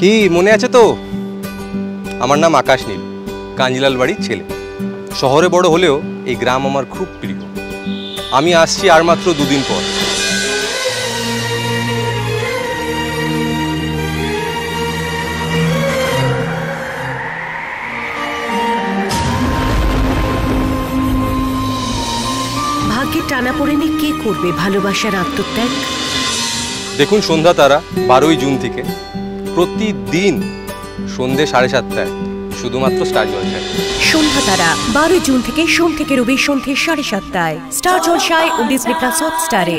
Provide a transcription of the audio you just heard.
কি মনে আছে তো? আমার নাম আকাশ নীল কাঞ্জিলাল বাড়ির ছেলে। শহরে বড় হলেও এই গ্রাম আমার খুব প্রিয়। আমি আসছি আর মাত্র দুদিন পর। ভাগ্যের টানা পড়েনি কে করবে ভালোবাসার আত্মত্যাগ? দেখুন সন্ধ্যা তারা বারোই জুন থেকে। প্রতিদিন সন্ধে সাড়ে সাতটায়, শুধুমাত্র স্টার জলসায় সন্ধ্যা তারা বারোই জুন থেকে সোম থেকে রবি সন্ধ্যে সাড়ে সাতটায়। স্টার জলসায় ও ডিসনি প্লাস হটস্টারে